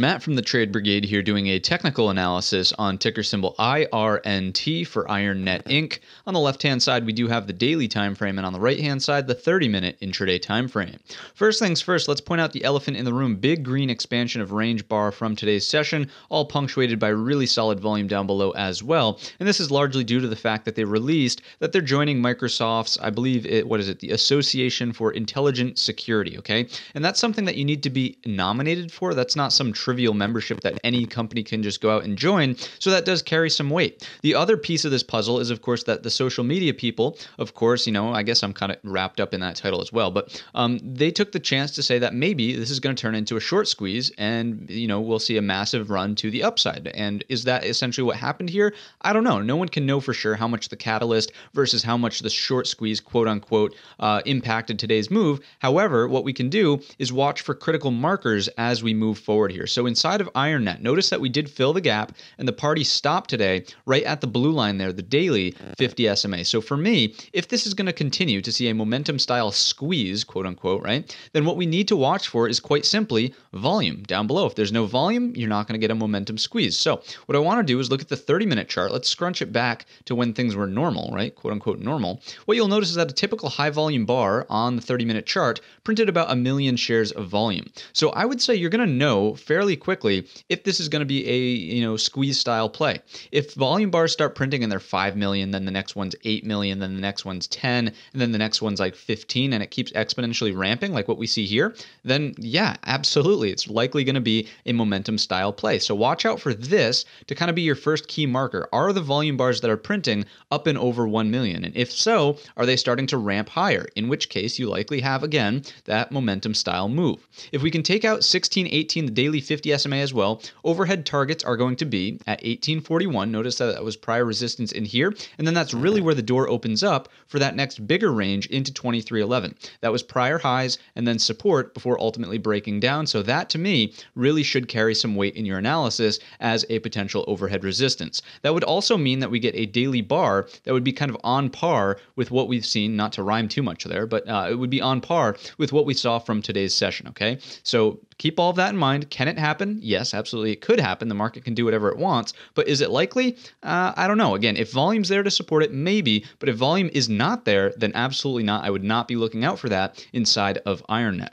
Matt from the Trade Brigade here doing a technical analysis on ticker symbol IRNT for IronNet Inc. On the left-hand side, we do have the daily time frame, and on the right-hand side, the 30-minute intraday time frame. First things first, let's point out the elephant in the room. Big green expansion of range bar from today's session, all punctuated by really solid volume down below as well. And this is largely due to the fact that they released that they're joining Microsoft's, I believe it, what is it, the Association for Intelligent Security, okay? And that's something that you need to be nominated for. That's not some trivial membership that any company can just go out and join. So that does carry some weight. The other piece of this puzzle is, of course, that the social media people, of course, you know, I guess I'm kind of wrapped up in that title as well, but um, they took the chance to say that maybe this is going to turn into a short squeeze and, you know, we'll see a massive run to the upside. And is that essentially what happened here? I don't know. No one can know for sure how much the catalyst versus how much the short squeeze, quote unquote, uh, impacted today's move. However, what we can do is watch for critical markers as we move forward here. So so inside of IronNet, notice that we did fill the gap and the party stopped today right at the blue line there, the daily 50 SMA. So for me, if this is going to continue to see a momentum style squeeze, quote unquote, right, then what we need to watch for is quite simply volume down below. If there's no volume, you're not going to get a momentum squeeze. So what I want to do is look at the 30 minute chart. Let's scrunch it back to when things were normal, right, quote unquote normal. What you'll notice is that a typical high volume bar on the 30 minute chart printed about a million shares of volume. So I would say you're going to know fairly fairly quickly if this is going to be a you know squeeze style play. If volume bars start printing and they're 5 million, then the next one's 8 million, then the next one's 10, and then the next one's like 15 and it keeps exponentially ramping like what we see here, then yeah, absolutely. It's likely going to be a momentum style play. So watch out for this to kind of be your first key marker. Are the volume bars that are printing up and over 1 million? And if so, are they starting to ramp higher? In which case you likely have again that momentum style move. If we can take out 16, 18, the daily 50 50 SMA as well. Overhead targets are going to be at 1841. Notice that that was prior resistance in here. And then that's really where the door opens up for that next bigger range into 2311. That was prior highs and then support before ultimately breaking down. So that to me really should carry some weight in your analysis as a potential overhead resistance. That would also mean that we get a daily bar that would be kind of on par with what we've seen, not to rhyme too much there, but uh, it would be on par with what we saw from today's session. Okay. So keep all of that in mind. Can it happen? Yes, absolutely. It could happen. The market can do whatever it wants. But is it likely? Uh, I don't know. Again, if volume's there to support it, maybe. But if volume is not there, then absolutely not. I would not be looking out for that inside of IronNet.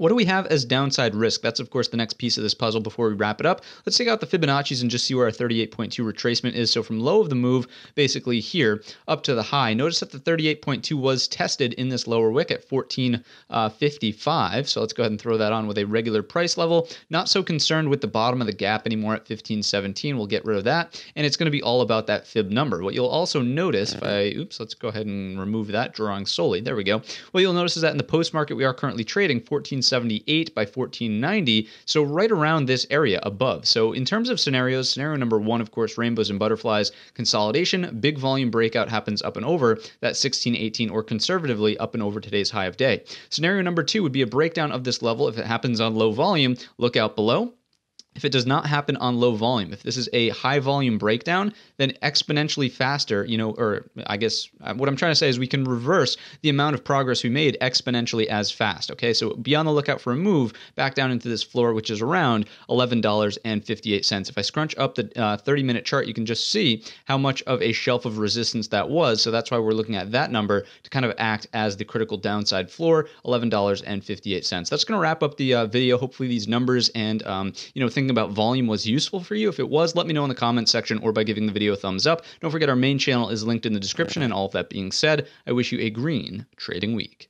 What do we have as downside risk? That's, of course, the next piece of this puzzle before we wrap it up. Let's take out the Fibonacci's and just see where our 38.2 retracement is. So from low of the move, basically here, up to the high. Notice that the 38.2 was tested in this lower wick at 1455. So let's go ahead and throw that on with a regular price level. Not so concerned with the bottom of the gap anymore at 1517. We'll get rid of that. And it's going to be all about that fib number. What you'll also notice, if I, oops, let's go ahead and remove that drawing solely. There we go. What you'll notice is that in the post market, we are currently trading 14 1478 by 1490, so right around this area above. So in terms of scenarios, scenario number one, of course, rainbows and butterflies consolidation, big volume breakout happens up and over that 1618 or conservatively up and over today's high of day. Scenario number two would be a breakdown of this level if it happens on low volume. Look out below. If it does not happen on low volume, if this is a high volume breakdown, then exponentially faster, you know, or I guess uh, what I'm trying to say is we can reverse the amount of progress we made exponentially as fast. Okay, so be on the lookout for a move back down into this floor, which is around $11.58. If I scrunch up the uh, 30 minute chart, you can just see how much of a shelf of resistance that was. So that's why we're looking at that number to kind of act as the critical downside floor, $11.58. That's going to wrap up the uh, video. Hopefully, these numbers and, um, you know, thinking about volume was useful for you. If it was, let me know in the comments section or by giving the video a thumbs up. Don't forget our main channel is linked in the description. And all of that being said, I wish you a green trading week.